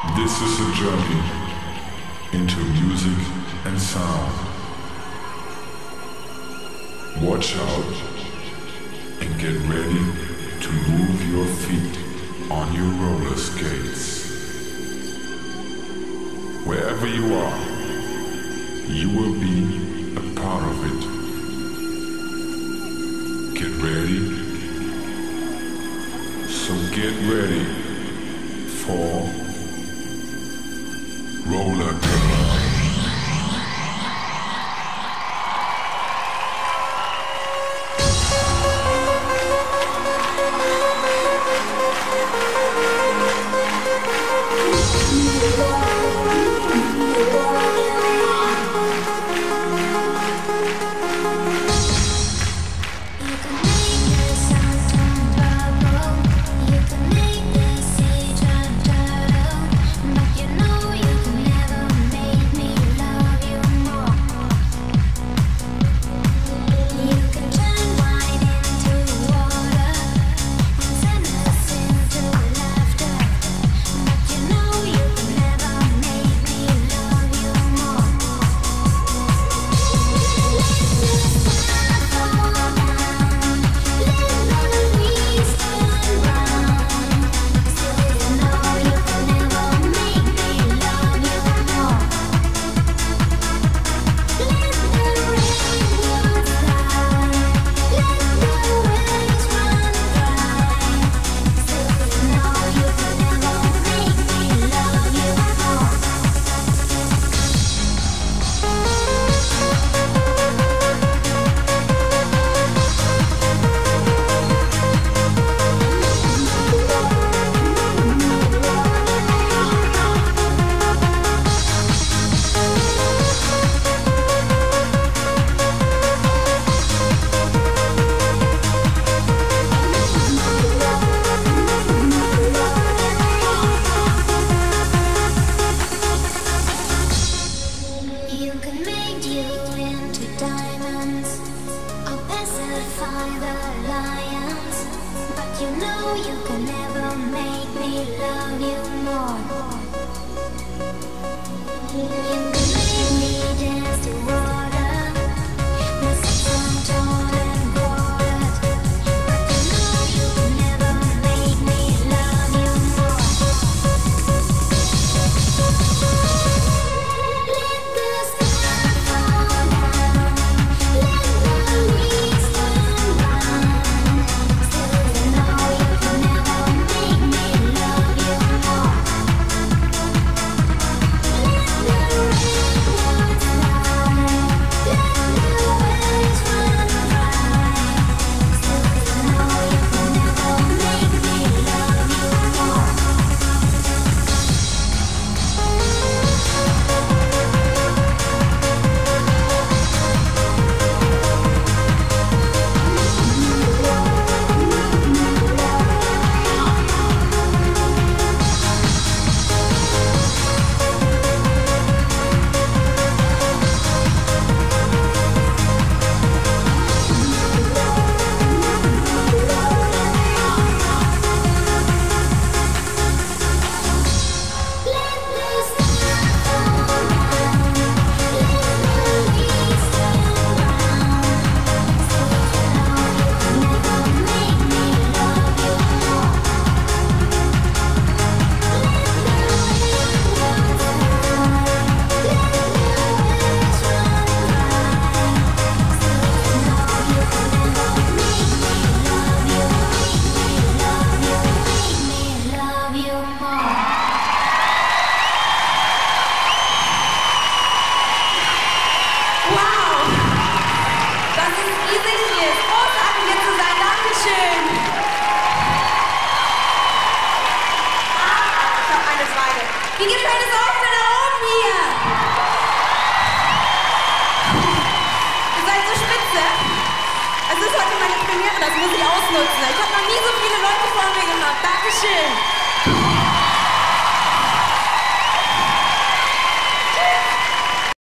This is a journey into music and sound. Watch out and get ready to move your feet on your roller skates. Wherever you are, you will be a part of it. Get ready. So get ready for roller. the lions But you know you can never make me love you more. muss ich ausnutzen. Ich habe noch nie so viele Leute vor mir gehabt. Dankeschön.